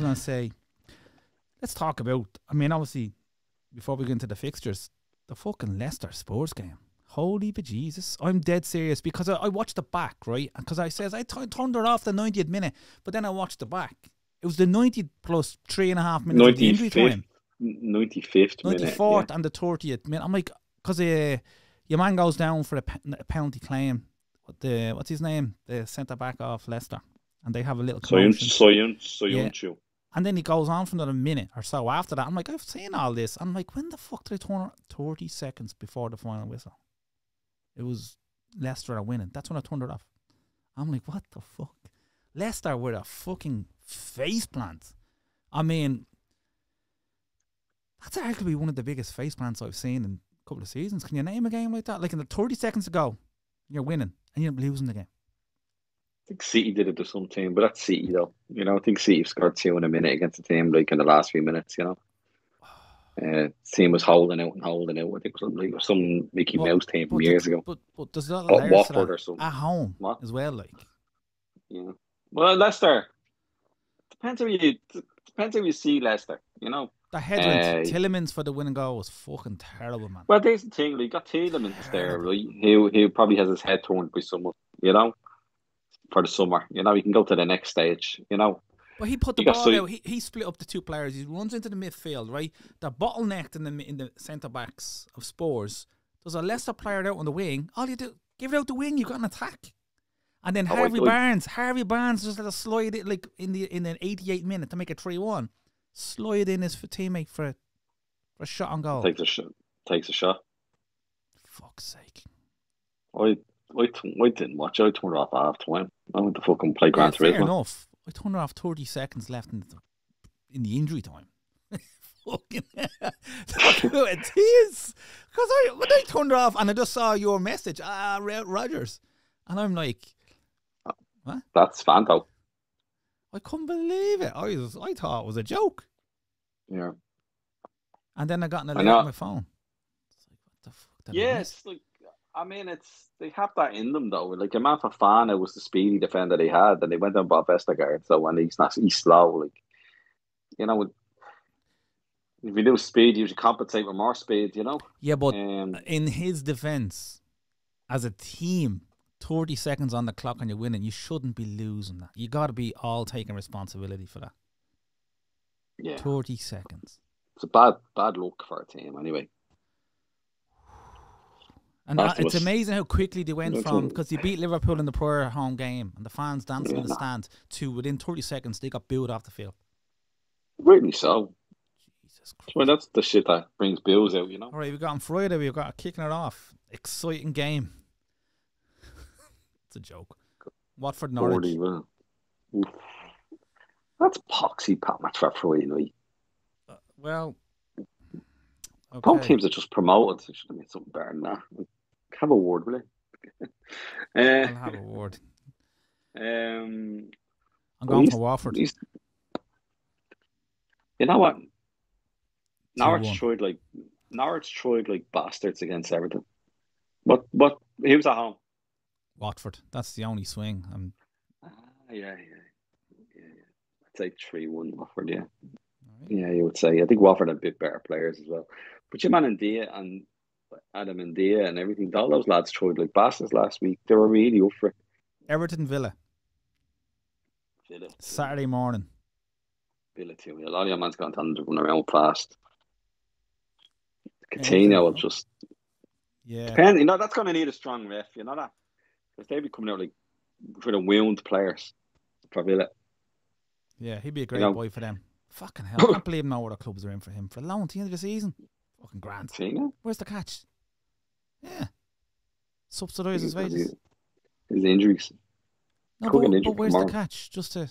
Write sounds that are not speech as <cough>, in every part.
was going to say, let's talk about. I mean, obviously, before we get into the fixtures, the fucking Leicester Spurs game. Holy Jesus. I'm dead serious because I, I watched the back, right? Because I says I turned it off the 90th minute, but then I watched the back. It was the 90 plus three and a half minutes of the injury 95th, time. 95th minute. 94th yeah. and the 30th minute. I'm like, because uh, your man goes down for a, pe- a penalty claim. What the What's his name? The centre back of Leicester. And they have a little Soyun. Soyun, Soyun Yeah. Chu. And then he goes on for another minute or so after that. I'm like, I've seen all this. I'm like, when the fuck did I turn it? 30 seconds before the final whistle? It was Leicester are winning. That's when I turned it off. I'm like, what the fuck? Leicester were a fucking face plant. I mean, that's arguably one of the biggest face plants I've seen in a couple of seasons. Can you name a game like that? Like in the 30 seconds ago, you're winning and you're losing the game. I think City did it to some team, but that's City though. You know, I think City scored two in a minute against a team like in the last few minutes. You know, uh, team was holding out and holding out. I think it was like some Mickey But- Mouse team from years the- ago. but, but there's not Or Watford that or something. at home What? as well. Like, Yeah. Well, Leicester depends how you depends how you see Leicester. You know. The headwind, Uh, Tielemans for the winning goal was fucking terrible, man. Well, there's the thing. Like, you got Tielemans there, right? He he probably has his head turned by someone. You know. For the summer, you know, he can go to the next stage. You know, But he put the You ball so- out. He, he split up the two players. He runs into the midfield, right? They're bottlenecked in the in the centre backs of Spurs. There's a Leicester player out on the wing. All you do, give it out the wing. You got an attack. And then Oh, Harvey Barnes, Harvey Barnes just let us slide it like in the in the 88th minute to make it 3-1. Slide in his teammate for a, for a shot on goal. takes a shot. Takes a shot. Fuck's sake. I I, I didn't watch. I turned off half time. I went to fucking play Yeah, Gran fair Turismo. enough. I turned it off 30 seconds left in the, in the injury time. <laughs> Fucking talk <laughs> about a tease. Because I, when I turned off and I just saw your message, ah, Ro- Rodgers. And I'm like, what? That's Fanto. I couldn't believe it. I was, I thought it was a joke. Yeah. And then I got an alert on my phone. It's like, what the fuck did I Yeah, like I mean, it's they have that in them though. Like Imam Fofana was the speedy defender they had, and they went and bought Vestergaard. So when he's not, he's slow. Like you know, if you lose speed, you should compensate with more speed. You know. Yeah, but Um, in his defense, as a team, 30 seconds on the clock and you're winning, you shouldn't be losing that. You got to be all taking responsibility for that. yeah, 30 seconds. it's a bad bad look for a team. Anyway, And That it's amazing how quickly they went from because they beat Liverpool in the prior home game and the fans dancing in the Yeah. stands to within 30 seconds they got booed off the field. really so. Jesus Christ. Well, that's the shit that brings bills out. You know. All right, we've got on Friday, we've got kicking it off. Exciting game. <laughs> it's a joke. Watford Norwich. Forty. Well, that's poxy pat match for Friday night. Uh, well, Both okay. teams are just promoted. They should have made something better than that. Have a word, will you? <laughs> I'll uh, have a word. um, I'm going for Watford. you know what? 2-1. Norwich tried like Norwich tried like bastards against Everton. But but he was at home. Watford. That's the only swing. Um, Ah, yeah, yeah, yeah. yeah. I'd say three one Watford. Yeah, right. yeah. You would say. I think Watford had a bit better players as well. But your man and Dia and Adam and Dia and everything. All those lads tried like bastards last week. They were really up for it. Everton Villa. Villa, Saturday morning. Villa too. A lot of your man's got to run around fast. Coutinho will just Yeah. depend. You know that's going to need a strong ref. You know that because they'll be coming out like for the wound players for Villa. Yeah, he'd be a great know- boy for them. Fucking hell. <coughs> I can't believe no other clubs are in for him. For a long the end of the season. Fucking grand. Coutinho, Where's the catch? Yeah. Subsidise his wages. his injuries. No, but, injured but where's the catch? Just to.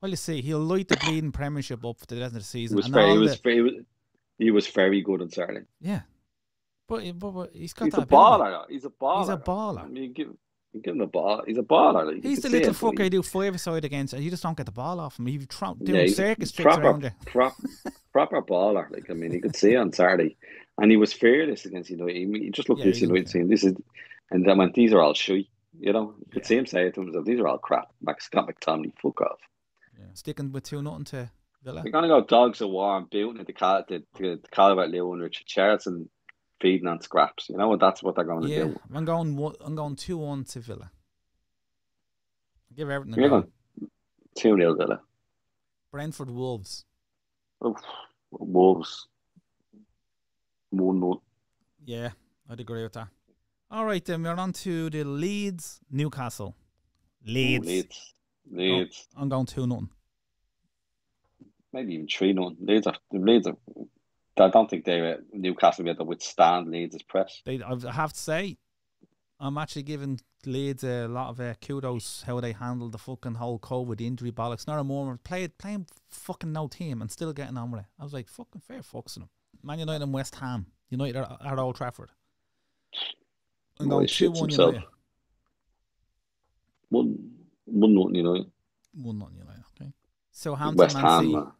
Well, you see, he'll light the bleeding Premiership up for the rest of the He season. was and very, he was the- very, he was, he was very good on Saturday. yeah. But, but, but he's got He's that a baller. though. He's a baller. He's a baller. I mean, you give, you give him the ball. He's a baller. Like, He's the little it, fucker you do five aside against, and you just don't get the ball off him. He's tro- doing Yeah, he's circus tricks proper, around you. prop, proper baller. Like I mean, you could see on Saturday, and he was fearless against United. He, he just looked Yeah, at this United team. This is, and then went, these are all shy. You know, you could Yeah. see him say it to himself. These are all crap. Max Scott McTominay, fuck off. Yeah. Sticking with two nothing to Villa. They're gonna go dogs of war and building to Cal to, to, to Calvert Lewin, Richarlison feeding on scraps. You know what? That's what they're going to Yeah, do. I'm going. one- I'm going two one to Villa. Give everything a go. two 0 Villa. Brentford Wolves. Oof. Wolves one one. Yeah, I'd agree with that. All right, then we're on to the Leeds Newcastle. Leeds. Leeds. Leeds. I'm going two nothing. Maybe even three 0 Leeds are Leeds are. I don't think they uh, Newcastle will be able to withstand Leeds' press. They, I have to say, I'm actually giving Leeds a lot of uh, kudos how they handled the fucking whole COVID injury bollocks. Not a moment played playing fucking no team and still getting on with it. I was like, fucking fair fucks them. Man United and West Ham. United are at Old Trafford. Boy, going two one himself. United. One one you know. One not United. Okay. Southampton West Man Ham. City. uh, I'm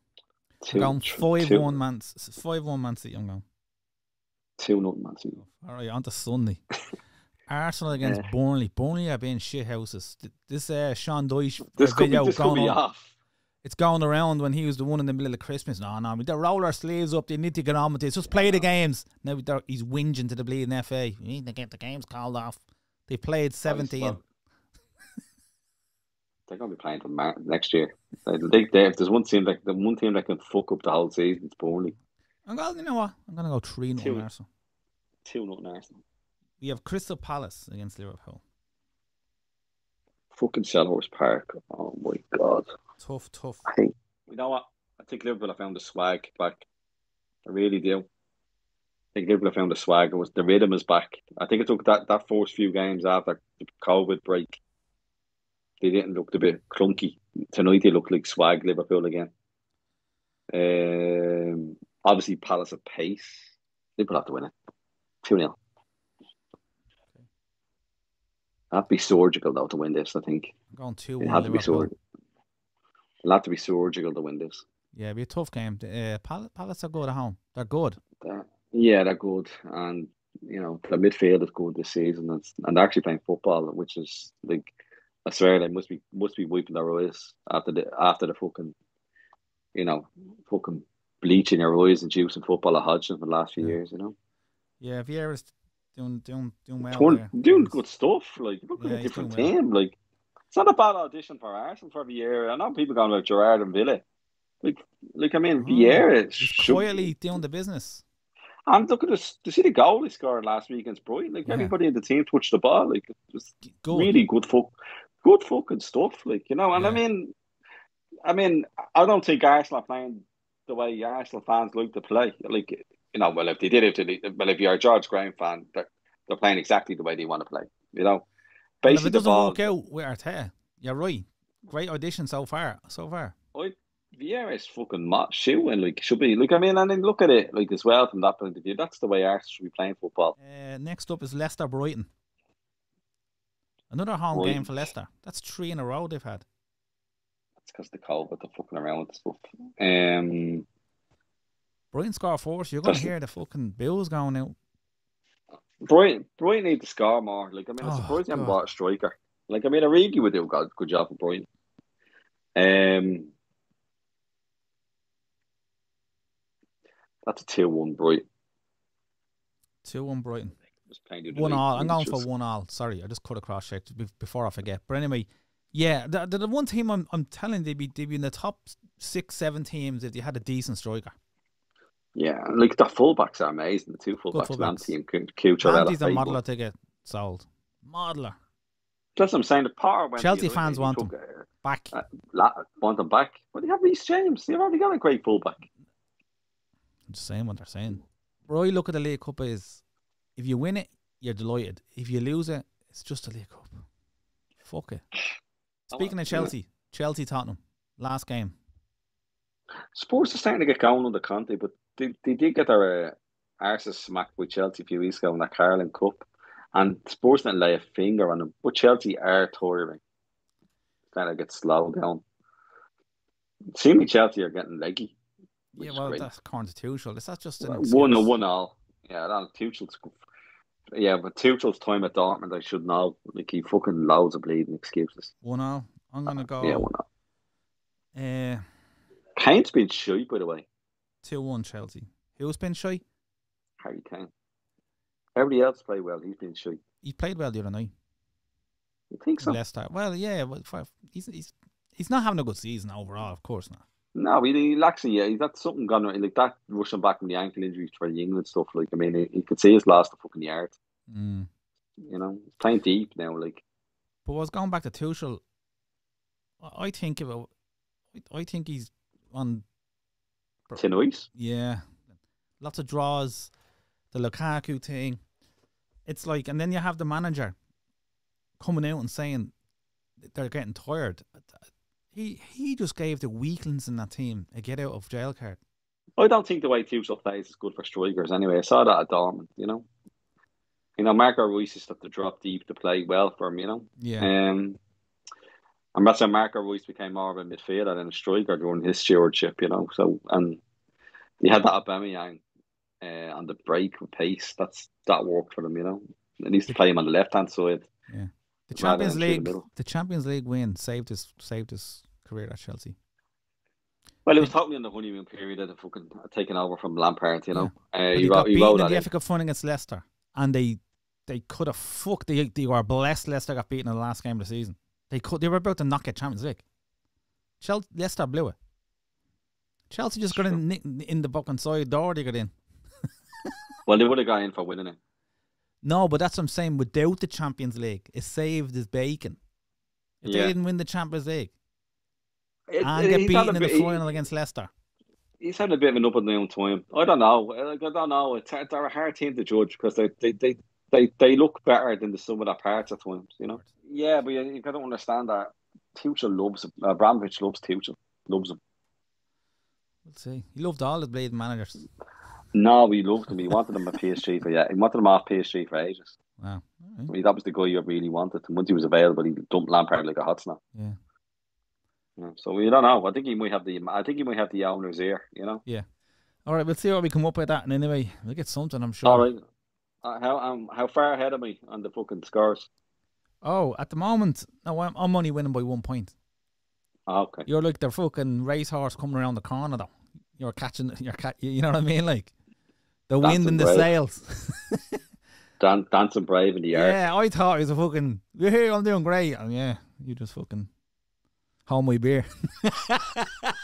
Two, going tr- five two- one Man five one Man City. I'm going. Two nothing, man. City. All right, on to Sunday. <laughs> Arsenal against Yeah. Burnley. Burnley are being shit houses. This uh, Sean Dyche This could be, video this could be off. It's going around when he was the one in the middle of Christmas. No, no, they roll our sleeves up. They need to get on with this. Just play the games. Now he's whinging to the bleeding FA. We need to get the games called off. They played 17. <laughs> They're going to be playing for Mar- next year. They, they, they, if there's one team that the one team that can fuck up the whole season, it's Burnley. I'm going, you know what? I'm going to go 3 0 Two. Arsenal. Two nothing Arsenal. We have Crystal Palace against Liverpool. Fucking Selhurst Park. Oh my god. Tough, tough. I think you know what? I think Liverpool have found the swag back. I really do. I think Liverpool have found the swag. It was the rhythm is back. I think it took that, that first few games after the COVID break. They didn't look a bit clunky. Tonight they look like swag Liverpool again. Um, obviously Palace of pace. Liverpool have to win it. 2 0. Have to be surgical though to win this, I think. I'm going 2 It 1 have to be surgical. It'll have to be surgical to win this. Yeah, it'll be a tough game. Uh, Palace, Palace are good at home. They're good. Uh, yeah, they're good, and you know the midfield is good this season, and, and they're actually playing football, which is like I swear they must be must be wiping their eyes after the after the fucking you know fucking bleaching your eyes and juicing football at Hodgson for the last few Yeah. years. You know, Yeah, Vieira's Um, um, um doing doing doing well. Doing- doing good stuff. Like look at a different doing well. team. Like it's not a bad audition for Arsenal for year. I know people going about Gerrard and Villa. Like, like I mean, Oh, Vieira He's should- quietly doing the business. And look at this. To see the goal he scored last week against Brighton, like Yeah. everybody in the team touched the ball. Like it was Good. really good fuck, good fucking stuff. Like you know, and I mean, I mean, I don't think Arsenal are playing the way Arsenal fans like to play. Like you know, well if they did it, they- well if you're a George Graham fan, they're, they're playing exactly the way they want to play. You know, And if basically it the doesn't ball. work out with Arteta, you're right. Great audition so far. So far. I, Vieira is fucking shooting. Like should be. Like I mean, and then look at it like as well from that point of view. That's the way Arsenal should be playing football. Uh, next up is Leicester Brighton. Another home Brighton. game for Leicester. That's three in a row they've had. It's because the COVID, they're fucking around with stuff. Um. Brighton score first. You're going to hear the fucking bills going out. Brighton, Brighton need to score more. Like I mean, I'm Oh, surprised they bought a striker. Like I mean, Origi would do a good, job for Brighton. Um, that's a two-one Brighton. Two one Brighton. Just playing the One all. I'm going for one all. Sorry, I just cut across check before I forget. But anyway, yeah, the, the, the one team I'm I'm telling they'd be they'd be in the top six seven teams if they had a decent striker. Yeah, and, like the fullbacks are amazing. The two fullbacks, fullbacks. man, team Cucurella. Panty's a modeler to get sold. Modeler That's what I'm saying. The power went Chelsea fans want took, him. uh, back. Uh, want them back. But they have Reece James. They've already got a great fullback. I'm just saying what they're saying. Roy, look at the League Cup is if you win it, you're delighted. If you lose it, it's just a League Cup. Fuck it. <laughs> Speaking of Chelsea, Chelsea Tottenham, last game. Spurs are starting to get going under Conte, but they, they did get their uh, arses smacked by Chelsea a few weeks ago in that Carling Cup. And Spurs didn't lay a finger on them. But Chelsea are tiring. Kind of get slowed down. Seemingly Chelsea are getting leggy. Yeah, well, that's constitutional. Is that just an one or one all? Yeah, that Tuchel's. Yeah, but Tuchel's time at Dortmund, I should know. Like he fucking loads of bleeding excuses. One all. I'm gonna go. Yeah, one all. Uh, Kane's been shy, by the way. 2 1 Chelsea. Who's been shy? Harry Kane. Everybody else played well. He's been shy. He played well the other night. You think so? Leicester. Well, yeah, well, he's, he's, he's not having a good season overall, of course not. No, he, he lacks. Yeah, he's got something gone right. Like that, rushing back from the ankle injuries for the England stuff. Like I mean, he, he could see his last the fucking yard. Mm. You know, he's playing deep now. Like But I was going back to Tuchel. I I think about. I think he's on. Tonight. Yeah, lots of draws, the Lukaku thing. It's like, and then you have the manager coming out and saying they're getting tired. He he just gave the weaklings in that team a get out of jail card. I don't think the way Tuchel plays is good for strikers. Anyway, I saw that at Dortmund. You know, you know, Marco Reus is have to drop deep to play well for him. You know, Yeah, um, and that's how Marco Reus became more of a midfielder than a striker during his stewardship. You know, so and he had that Aubameyang uh, on the break with pace. That's that worked for him. You know, he used to play him on the left hand side. Yeah. The Champions through the League. The Champions League win saved his saved his career at Chelsea. Well, it was totally in the honeymoon period of the fucking taking over from Lampard. You know, uh, But he, he, got he beaten wrote in the. FA Cup final against Leicester, and they they could have fucked. They they were blessed. Leicester got beaten in the last game of the season. They could. They were about to knock at Champions League. Chelsea, Leicester blew it. Chelsea just got in in the fucking side door. They got in. <laughs> Well, they would have got in for winning it. No, but that's what I'm saying. Without the Champions League, it saved his bacon. If Yeah. they didn't win the Champions League It- and it- get beaten had in the bit- he- final against Leicester, he's having a bit of an up and down time. I don't know. Uh, like, I don't know. It's, they're a hard team to judge because they, they, they, they, they look better than the sum of their parts at times, you know? Yeah, but you, you got to understand that Tuchel loves him. Abramovich loves Tuchel. Loves him. we'll see. He loved all the bleeding managers. No, he loved him. He wanted him at PSG for yeah. He wanted him off PSG for ages. Wow. I mean, that was the guy you really wanted. And once he was available, he dumped Lampard like a hot snap. Yeah. Yeah, so we don't know. I think he might have the. I think he might have the owner's ear. You know. Yeah. All right, we'll see what we come up with that. And anyway, we'll get something, I'm sure. All right. Uh, how um how far ahead of me on the fucking scores? Oh, at the moment, no, I'm, I'm only winning by one point. Ah, okay. You're like the fucking racehorse coming around the corner, though. You're catching, you're cat, you know what I mean? Like the wind in the brave. sails. <laughs> Dan- dancing brave in the yard. yeah, I thought he was a fucking. You're here, I'm doing great. And yeah, you just fucking hold my beer. <laughs>